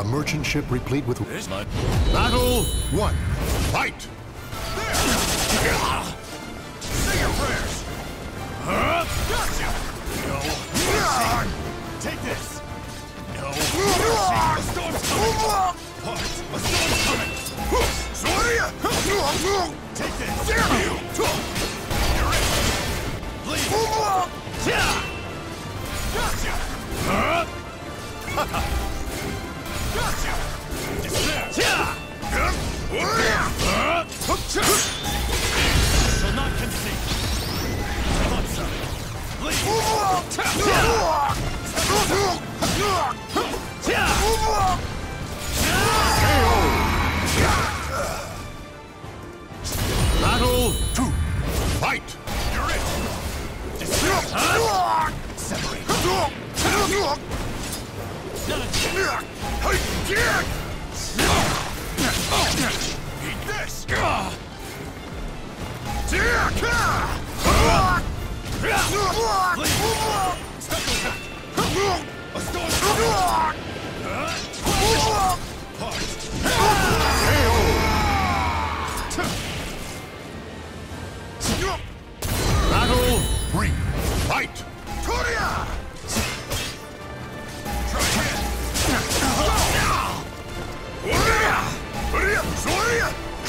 A merchant ship replete with... This Battle one. Fight! Say your prayers. Huh? Gotcha. No. Take this. No. A storm's coming. A storm's coming. Take this. Damn you. You're it. Leave. Gotcha. Huh? Battle two. Fight! You're it. Separate. Heart. Battle three. Fight! Try again.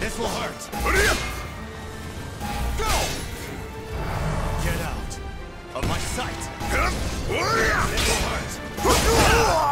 This will hurt. Go! Get out of my sight. It will hurt.